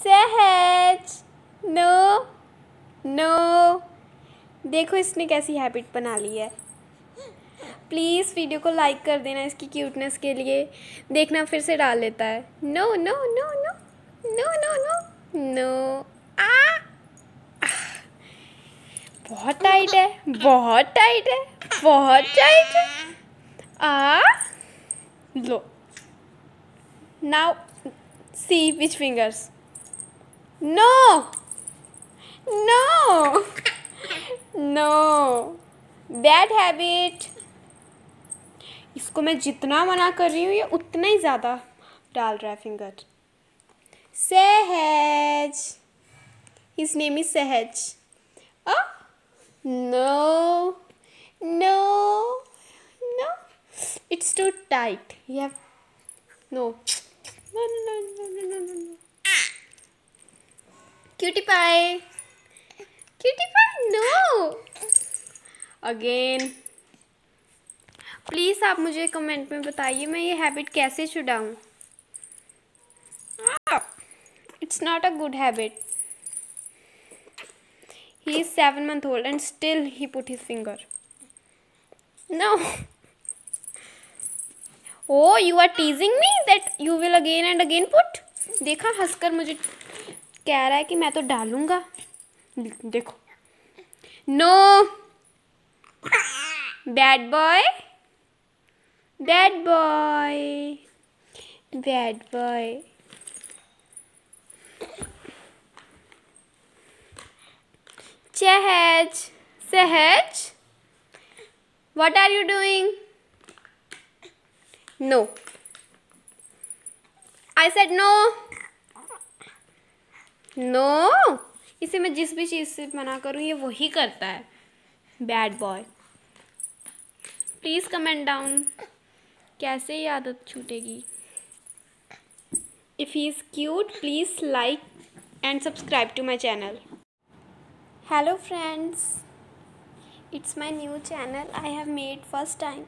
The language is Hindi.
सहज। No no. देखो इसने कैसी हैबिट बना ली है। प्लीज़ वीडियो को लाइक कर देना इसकी क्यूटनेस के लिए। देखना फिर से डाल लेता है। No no no no. No no no. No. आ! बहुत टाइट है, बहुत टाइट है, बहुत टाइट है। आ! लो। Now see which fingers No! No! No! Bad habit! इसको मैं जितना मना कर रही हूँ, ये उतना ही ज़्यादा डाल रहा है फिंगर सहज. His name is Sahaj. Uh? No no no it's too tight you have no no no no no no no cutie pie. Cutie pie? No. Again please आप मुझे कमेंट में बताइए, मैं ये हैबिट कैसे छुड़ाऊँ? It's not a good habit he is seven month old and still he put his finger no oh you are teasing me that you will again and again put देखा, हंसकर मुझे कह रहा है कि मैं तो डालूँगा। देखो। No bad boy bad boy bad boy Sahaj Sahaj what are you doing no I said no No. इसे मैं जिस भी चीज़ से मना करूँ, ये वही करता है। Bad boy please comment down कैसे ये आदत छूटेगी? If he is cute please like and subscribe to my channel hello friends it's my new channel I have made first time.